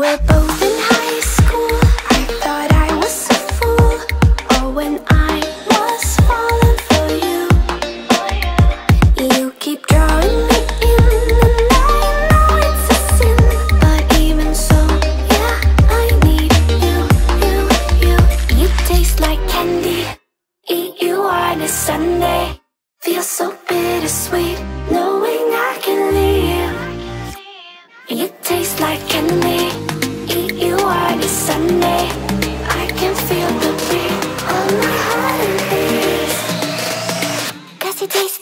we're both in high school. I thought I was a fool. Oh, when I was falling for you. You keep drawing me in I know it's a sin. But even so, yeah, I need you, you, you. You taste like candy. Eat you on a Sunday. So bittersweet Knowing I can leave You taste like candy. City